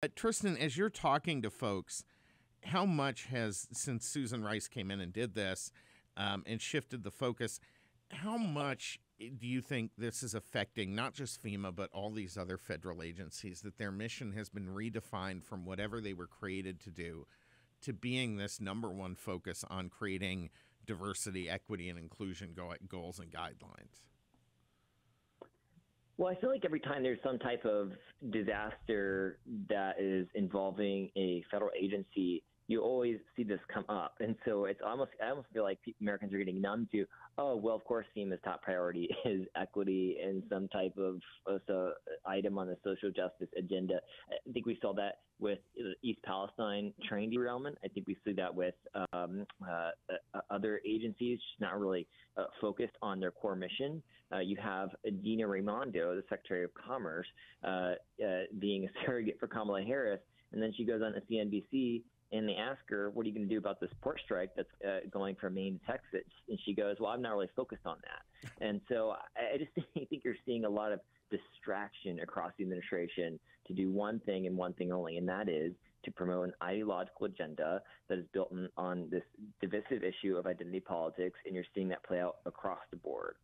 Uh, Tristan, as you're talking to folks, how much has since Susan Rice came in and did this um, and shifted the focus? How much do you think this is affecting not just FEMA but all these other federal agencies that their mission has been redefined from whatever they were created to do to being this number one focus on creating diversity, equity, and inclusion goals and guidelines? Well, I feel like every time there's some type of disaster that is involving a federal agency, you always see this come up. And so it's almost, I almost feel like Americans are getting numb to, oh, well, of course, FEMA's top priority is equity and some type of uh, so, item on the social justice agenda. I think we saw that with East Palestine train derailment. I think we see that with um, uh, uh, other agencies just not really uh, focused on their core mission. Uh, you have Gina Raimondo, the Secretary of Commerce, uh, being a surrogate for Kamala Harris, and then she goes on to CNBC and they ask her, "What are you going to do about this port strike that's uh, going from Maine to Texas?" And she goes, "Well, I'm not really focused on that." And so I, I just think you're seeing a lot of distraction across the administration to do one thing and one thing only, and that is to promote an ideological agenda that is built on, on this divisive issue of identity politics, and you're seeing that play out across the board.